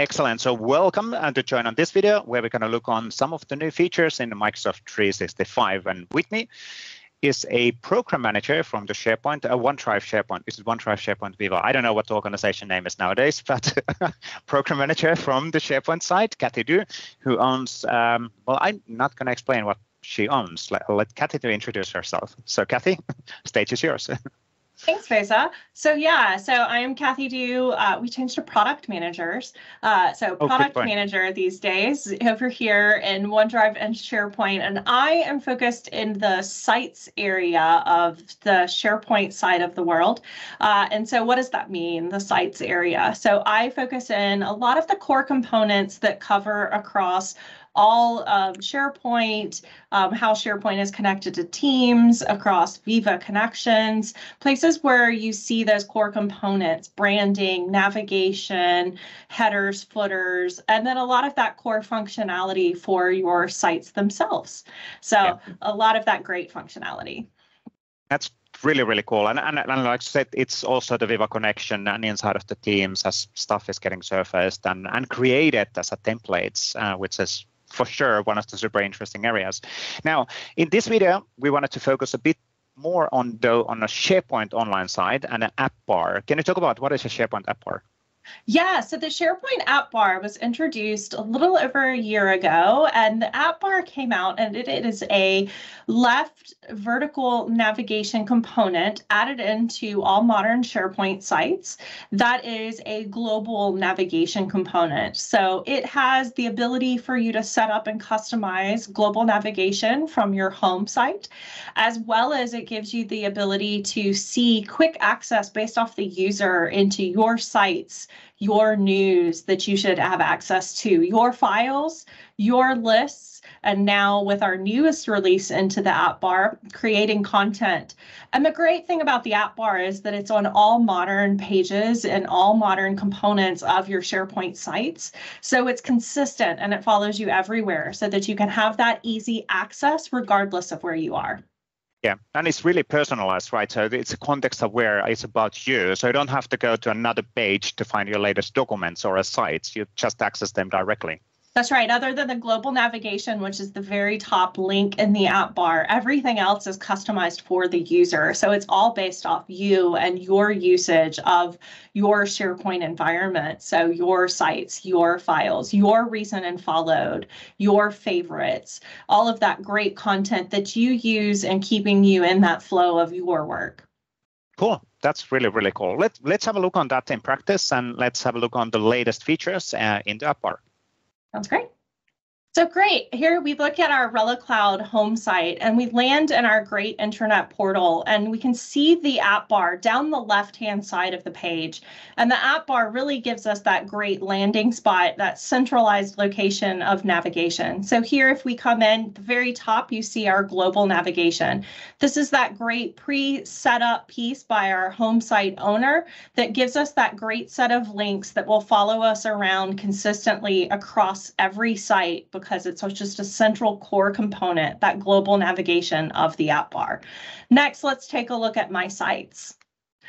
Excellent. So welcome and to join on this video where we're going to look on some of the new features in Microsoft 365. And me is a program manager from the SharePoint, a OneDrive SharePoint. Is OneDrive SharePoint Viva. I don't know what the organization name is nowadays, but program manager from the SharePoint side, Cathy Dew, who owns, um, well, I'm not going to explain what she owns. Let, let Cathy to introduce herself. So Cathy, stage is yours. Thanks, Vesa. So yeah, so I am Cathy Dew. Uh, we changed to product managers. Uh, so product manager these days over here in OneDrive and SharePoint, and I am focused in the sites area of the SharePoint side of the world. Uh, and so what does that mean, the sites area? So I focus in a lot of the core components that cover across all of SharePoint, um, how SharePoint is connected to Teams across Viva connections, places where you see those core components, branding, navigation, headers, footers, and then a lot of that core functionality for your sites themselves. So yeah. a lot of that great functionality. That's really really cool and, and, and like I said it's also the Viva connection and inside of the teams as stuff is getting surfaced and, and created as a templates uh, which is for sure one of the super interesting areas. Now, in this video, we wanted to focus a bit more on the on a SharePoint online side and an app bar. Can you talk about what is a SharePoint app bar? Yeah, so the SharePoint app bar was introduced a little over a year ago, and the app bar came out, and it, it is a left vertical navigation component added into all modern SharePoint sites. That is a global navigation component. So it has the ability for you to set up and customize global navigation from your home site, as well as it gives you the ability to see quick access based off the user into your sites your news that you should have access to, your files, your lists, and now with our newest release into the app bar, creating content. And the great thing about the app bar is that it's on all modern pages and all modern components of your SharePoint sites. So it's consistent and it follows you everywhere so that you can have that easy access regardless of where you are. Yeah, and it's really personalized, right? So it's a context aware, it's about you. So you don't have to go to another page to find your latest documents or a site. You just access them directly. That's right. Other than the global navigation, which is the very top link in the app bar, everything else is customized for the user. So it's all based off you and your usage of your SharePoint environment. So your sites, your files, your recent and followed, your favorites, all of that great content that you use and keeping you in that flow of your work. Cool. That's really, really cool. Let's, let's have a look on that in practice and let's have a look on the latest features uh, in the app bar. Sounds great. So great. Here we look at our Relecloud home site and we land in our great intranet portal and we can see the app bar down the left-hand side of the page. And the app bar really gives us that great landing spot, that centralized location of navigation. So here, if we come in, the very top, you see our global navigation. This is that great pre-set up piece by our home site owner that gives us that great set of links that will follow us around consistently across every site because it's just a central core component, that global navigation of the app bar. Next, let's take a look at my sites.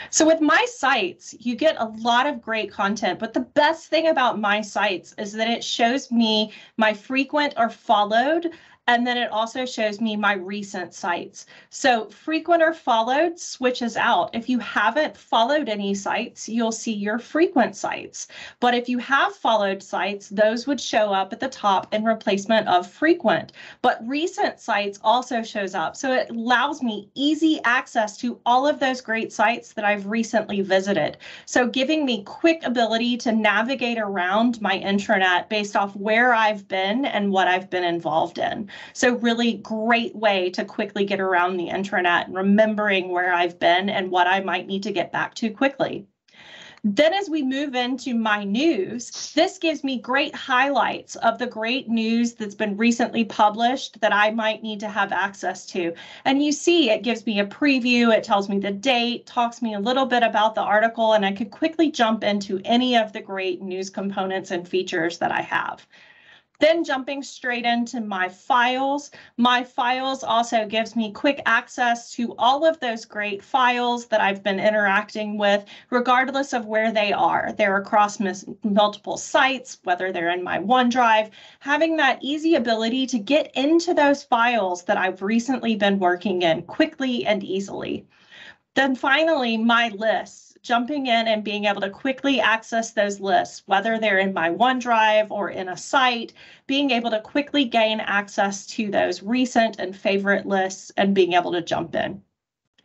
So with my sites, you get a lot of great content, but the best thing about my sites is that it shows me my frequent or followed and then it also shows me my recent sites. So frequent or followed switches out. If you haven't followed any sites, you'll see your frequent sites. But if you have followed sites, those would show up at the top in replacement of frequent. But recent sites also shows up. So it allows me easy access to all of those great sites that I've recently visited. So giving me quick ability to navigate around my intranet based off where I've been and what I've been involved in. So really great way to quickly get around the intranet and remembering where I've been and what I might need to get back to quickly. Then as we move into my news, this gives me great highlights of the great news that's been recently published that I might need to have access to. And you see it gives me a preview, it tells me the date, talks me a little bit about the article, and I could quickly jump into any of the great news components and features that I have. Then jumping straight into my files. My files also gives me quick access to all of those great files that I've been interacting with, regardless of where they are. They're across multiple sites, whether they're in my OneDrive, having that easy ability to get into those files that I've recently been working in quickly and easily. Then finally, my lists jumping in and being able to quickly access those lists, whether they're in my OneDrive or in a site, being able to quickly gain access to those recent and favorite lists and being able to jump in.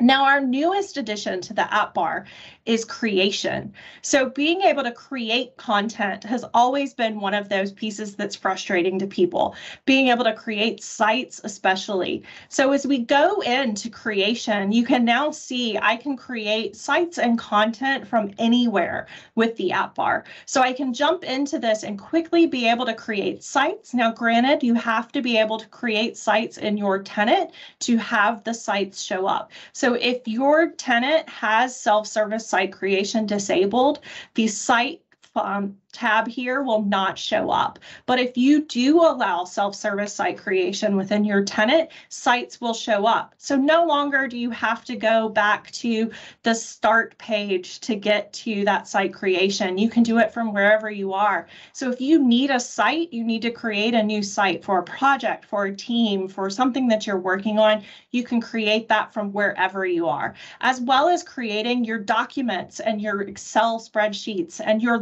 Now, our newest addition to the app bar is creation. So, being able to create content has always been one of those pieces that's frustrating to people, being able to create sites, especially. So, as we go into creation, you can now see I can create sites and content from anywhere with the app bar. So, I can jump into this and quickly be able to create sites. Now, granted, you have to be able to create sites in your tenant to have the sites show up. So, so if your tenant has self-service site creation disabled, the site um, tab here will not show up. But if you do allow self-service site creation within your tenant, sites will show up. So no longer do you have to go back to the start page to get to that site creation. You can do it from wherever you are. So if you need a site, you need to create a new site for a project, for a team, for something that you're working on, you can create that from wherever you are, as well as creating your documents and your Excel spreadsheets and your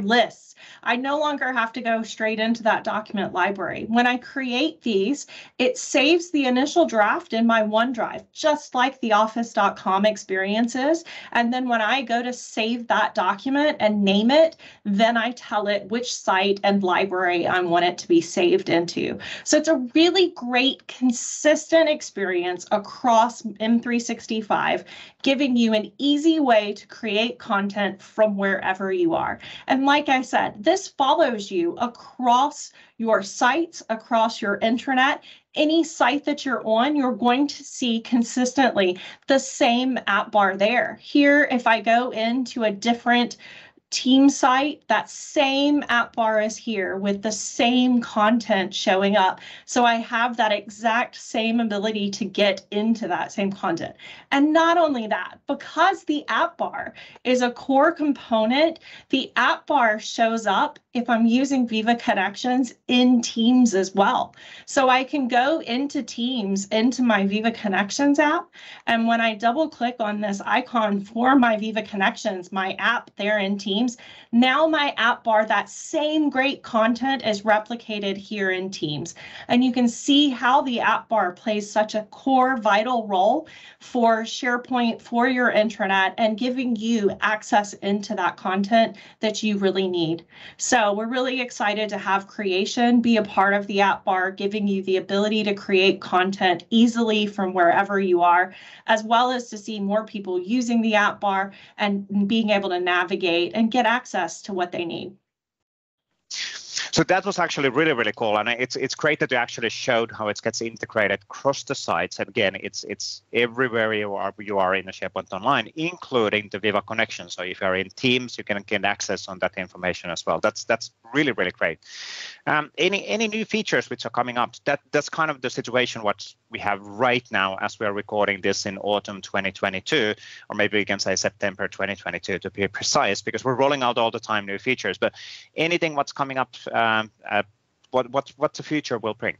I no longer have to go straight into that document library. When I create these, it saves the initial draft in my OneDrive, just like the office.com experiences. And then when I go to save that document and name it, then I tell it which site and library I want it to be saved into. So it's a really great, consistent experience across M365, giving you an easy way to create content from wherever you are. And like said, this follows you across your sites, across your intranet. Any site that you're on, you're going to see consistently the same app bar there. Here, if I go into a different team site, that same app bar is here with the same content showing up. So I have that exact same ability to get into that same content. And not only that, because the app bar is a core component, the app bar shows up if I'm using Viva Connections in Teams as well. So I can go into Teams, into my Viva Connections app. And when I double click on this icon for my Viva Connections, my app there in Teams, now my app bar, that same great content is replicated here in Teams. And you can see how the app bar plays such a core vital role for SharePoint, for your intranet, and giving you access into that content that you really need. So we're really excited to have creation be a part of the app bar, giving you the ability to create content easily from wherever you are, as well as to see more people using the app bar and being able to navigate and get access to what they need. So that was actually really, really cool. And it's it's great that you actually showed how it gets integrated across the sites. And again, it's it's everywhere you are you are in the SharePoint Online, including the Viva connection. So if you're in Teams, you can get access on that information as well. That's that's really, really great. Um, any any new features which are coming up? That that's kind of the situation what we have right now as we are recording this in autumn 2022, or maybe we can say September 2022 to be precise, because we're rolling out all the time new features. But anything what's coming up, um, uh, what what what the future will bring?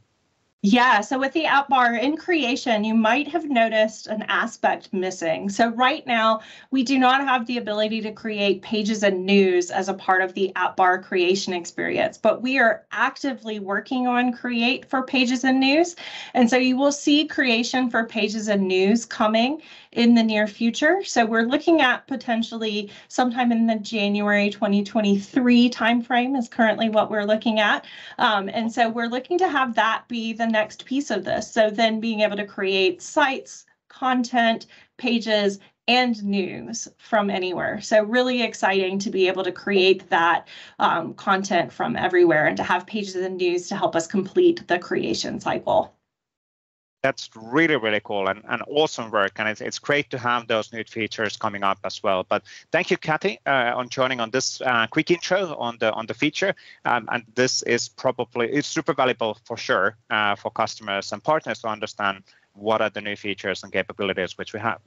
Yeah, so with the app bar in creation, you might have noticed an aspect missing. So right now, we do not have the ability to create pages and news as a part of the app bar creation experience, but we are actively working on create for pages and news. And so you will see creation for pages and news coming in the near future. So we're looking at potentially sometime in the January 2023 timeframe is currently what we're looking at. Um, and so we're looking to have that be the next piece of this. So then being able to create sites, content, pages, and news from anywhere. So really exciting to be able to create that um, content from everywhere and to have pages and news to help us complete the creation cycle. That's really really cool and, and awesome work. And it's, it's great to have those new features coming up as well. But thank you Cathy uh, on joining on this uh, quick intro on the on the feature. Um, and this is probably it's super valuable for sure uh, for customers and partners to understand what are the new features and capabilities which we have